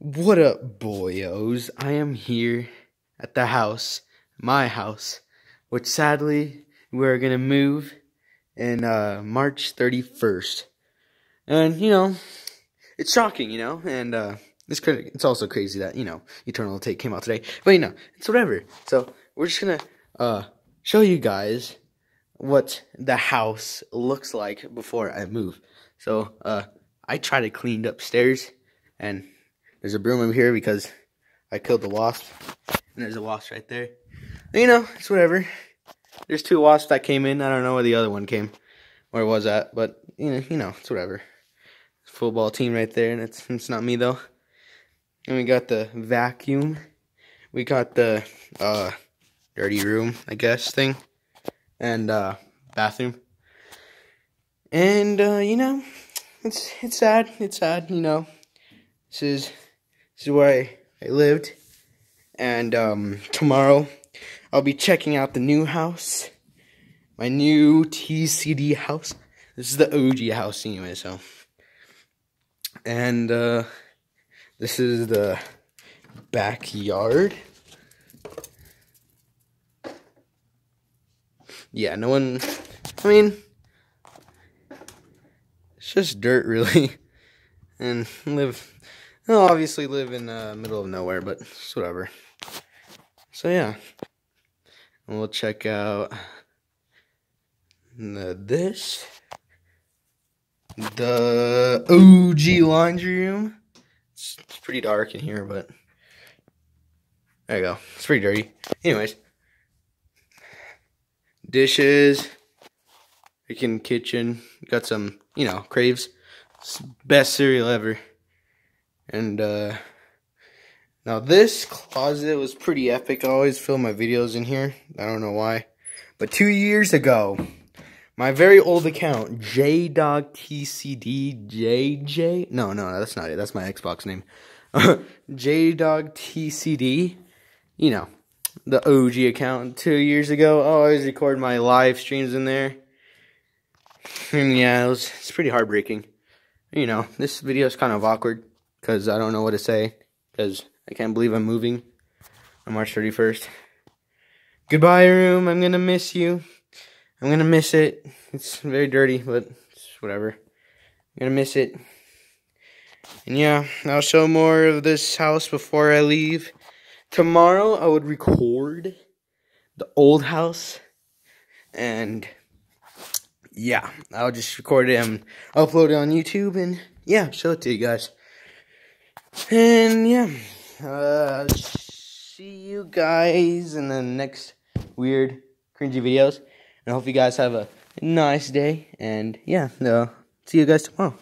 What up, boyos? I am here at the house, my house, which sadly we're gonna move in uh, March 31st. And you know, it's shocking, you know, and uh, it's crazy. It's also crazy that you know Eternal Take came out today, but you know, it's whatever. So we're just gonna uh, show you guys what the house looks like before I move. So uh, I tried to clean upstairs and there's a broom over here because I killed the wasp. And there's a wasp right there. You know, it's whatever. There's two wasps that came in. I don't know where the other one came. Where it was at. But, you know, you know it's whatever. Football team right there. And it's, it's not me, though. And we got the vacuum. We got the uh, dirty room, I guess, thing. And uh, bathroom. And, uh, you know, it's, it's sad. It's sad, you know. This is this is where I, I lived. And um, tomorrow I'll be checking out the new house. My new TCD house. This is the OG house anyway, so. And uh, this is the backyard. Yeah, no one, I mean, it's just dirt really. And live I'll obviously live in the middle of nowhere, but it's whatever. So yeah. We'll check out the, this. The OG laundry room. It's, it's pretty dark in here, but there you go. It's pretty dirty. Anyways. Dishes. Freaking kitchen. Got some, you know, Kraves. Best cereal ever. And uh, now this closet was pretty epic. I always film my videos in here. I don't know why. But two years ago, my very old account, JDogTCDJJ. No, no, that's not it. That's my Xbox name. JDogTCD. You know, the OG account two years ago. I always record my live streams in there. And yeah, it was, it's pretty heartbreaking. You know, this video is kind of awkward because I don't know what to say because I can't believe I'm moving on March 31st. Goodbye, room. I'm going to miss you. I'm going to miss it. It's very dirty, but whatever. I'm going to miss it. And yeah, I'll show more of this house before I leave. Tomorrow, I would record the old house. And yeah, I'll just record it and upload it on YouTube. And yeah, show it to you guys. And yeah, uh, see you guys in the next weird, cringy videos. And I hope you guys have a nice day. And yeah, uh, see you guys tomorrow.